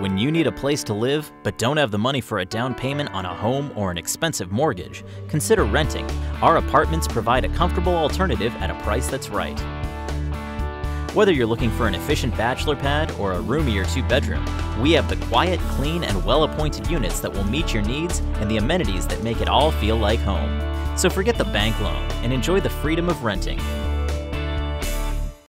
When you need a place to live but don't have the money for a down payment on a home or an expensive mortgage, consider renting. Our apartments provide a comfortable alternative at a price that's right. Whether you're looking for an efficient bachelor pad or a roomy or two bedroom, we have the quiet, clean, and well appointed units that will meet your needs and the amenities that make it all feel like home. So forget the bank loan and enjoy the freedom of renting.